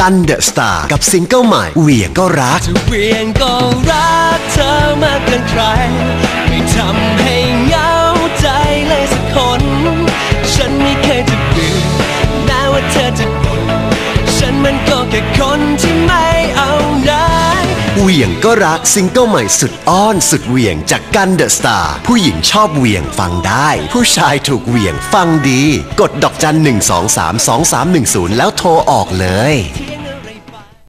กัน The Star กับซิงเกิลใหม่เหวี่ยงก็รักจ้ะเหวี่ยงก็รักเธอมากเกินใคร ไม่ทำให้เหงาใจเลยสักคน ฉันไม่เคยจะเบื่อแม้ว่าเธอจะบ่นฉันมันก็แค่คนที่ไม่เอาไหนเหวี่ยงก็รักซิงเกิลใหม่สุดอ้อนสุดเหวี่ยงจากกัน The Star ผู้หญิงชอบเหวี่ยงฟังได้ ผู้ชายถูกเหวี่ยงฟังดี กดดอกจัน 1 2 3 2 3 1 0 แล้วโทรออกเลย